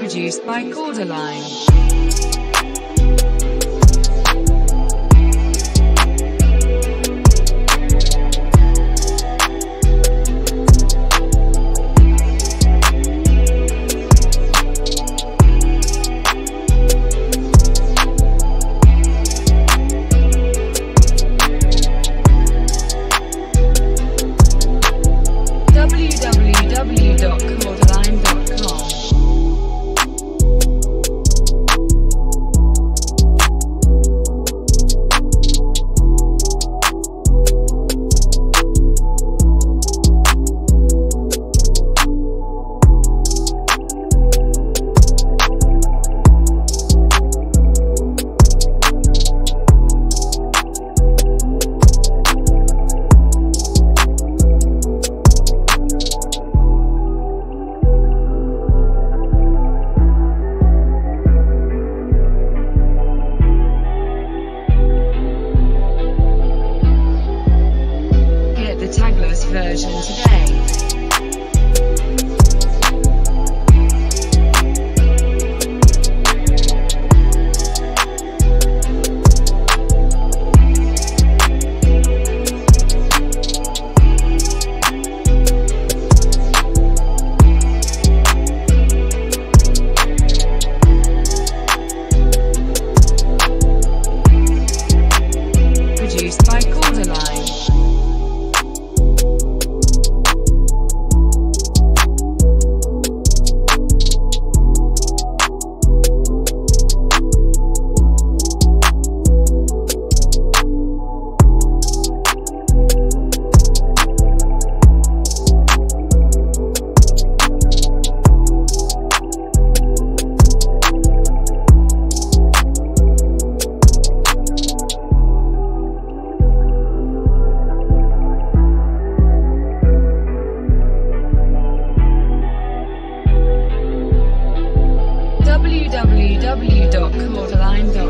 produced by Corderline. produced by Cordelon. www.caudaline.com.